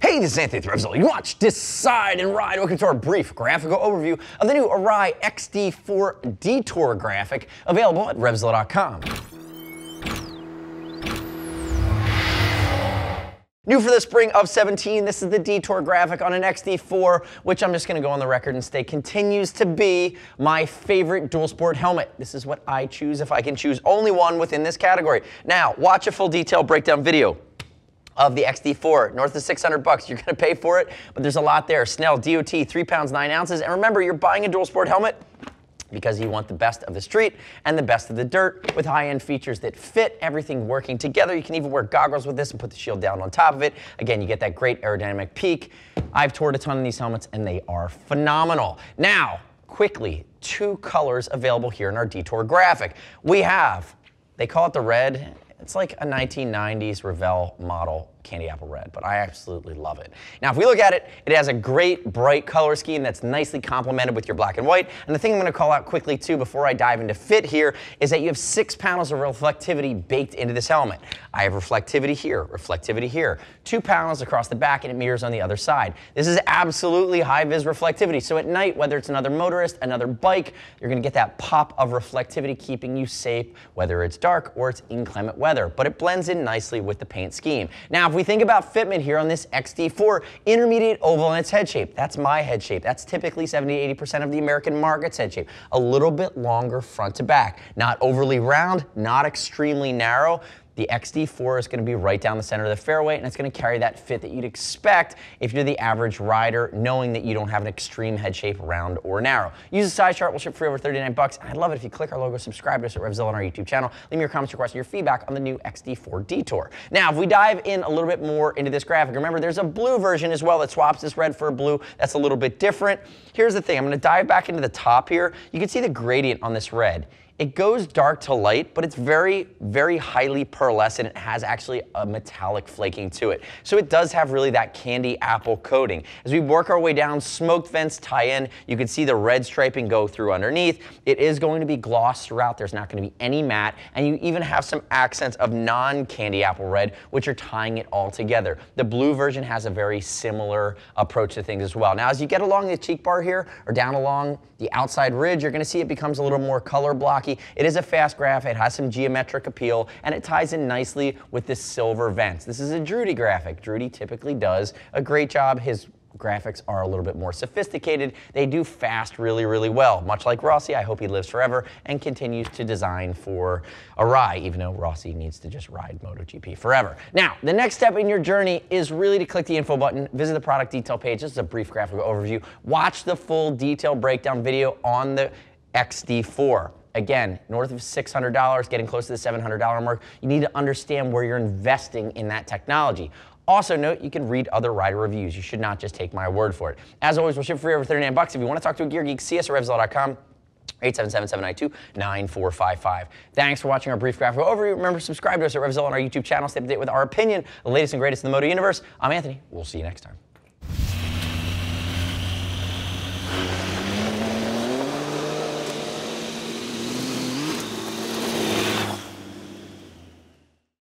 Hey, this is Anthony Threvzilla. You watch, decide, and ride. Welcome to our brief graphical overview of the new Arai XD4 Detour graphic available at Revzilla.com. New for the spring of 17, this is the Detour graphic on an XD4, which I'm just gonna go on the record and say continues to be my favorite dual sport helmet. This is what I choose if I can choose only one within this category. Now, watch a full detail breakdown video of the XD4, north of 600 bucks. You're gonna pay for it, but there's a lot there. Snell DOT, three pounds, nine ounces. And remember, you're buying a dual sport helmet because you want the best of the street and the best of the dirt with high-end features that fit everything working together. You can even wear goggles with this and put the shield down on top of it. Again, you get that great aerodynamic peak. I've toured a ton of these helmets and they are phenomenal. Now, quickly, two colors available here in our Detour graphic. We have, they call it the red, it's like a 1990s Revell model candy apple red, but I absolutely love it. Now, if we look at it, it has a great bright color scheme that's nicely complemented with your black and white. And the thing I'm gonna call out quickly too before I dive into fit here is that you have six panels of reflectivity baked into this helmet. I have reflectivity here, reflectivity here, two panels across the back and it mirrors on the other side. This is absolutely high vis reflectivity. So at night, whether it's another motorist, another bike, you're gonna get that pop of reflectivity keeping you safe, whether it's dark or it's inclement weather, but it blends in nicely with the paint scheme. Now, if we think about fitment here on this XD4, intermediate oval in its head shape. That's my head shape. That's typically 70 80% of the American market's head shape. A little bit longer front to back. Not overly round, not extremely narrow. The XD4 is going to be right down the center of the fairway and it's going to carry that fit that you'd expect if you're the average rider, knowing that you don't have an extreme head shape, round or narrow. Use the size chart, we'll ship free over 39 bucks. I'd love it if you click our logo, subscribe to us at Revzilla on our YouTube channel. Leave me your comments, your questions, your feedback on the new XD4 Detour. Now, if we dive in a little bit more into this graphic, remember there's a blue version as well that swaps this red for a blue. That's a little bit different. Here's the thing, I'm going to dive back into the top here. You can see the gradient on this red. It goes dark to light, but it's very, very highly pearlescent. It has actually a metallic flaking to it. So it does have really that candy apple coating. As we work our way down, smoked vents tie in. You can see the red striping go through underneath. It is going to be gloss throughout. There's not going to be any matte. And you even have some accents of non-candy apple red, which are tying it all together. The blue version has a very similar approach to things as well. Now, as you get along the cheek bar here, or down along the outside ridge, you're going to see it becomes a little more color blocky it is a fast graph, it has some geometric appeal, and it ties in nicely with the silver vents. This is a Drudi graphic. Drudi typically does a great job. His graphics are a little bit more sophisticated. They do fast really, really well. Much like Rossi, I hope he lives forever and continues to design for a Arai, even though Rossi needs to just ride MotoGP forever. Now, the next step in your journey is really to click the info button, visit the product detail page. This is a brief graphical overview. Watch the full detail breakdown video on the XD4 again, north of $600, getting close to the $700 mark, you need to understand where you're investing in that technology. Also note, you can read other rider reviews. You should not just take my word for it. As always, we'll ship free over 39 bucks. If you want to talk to a gear geek, see us at Revzilla.com. 877-792-9455. Thanks for watching our brief graphical overview. Remember, subscribe to us at Revzilla on our YouTube channel. Stay up to date with our opinion, the latest and greatest in the moto universe. I'm Anthony. We'll see you next time.